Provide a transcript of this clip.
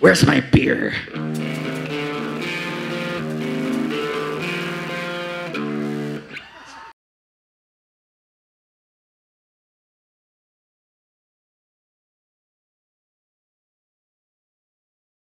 Where's my beer?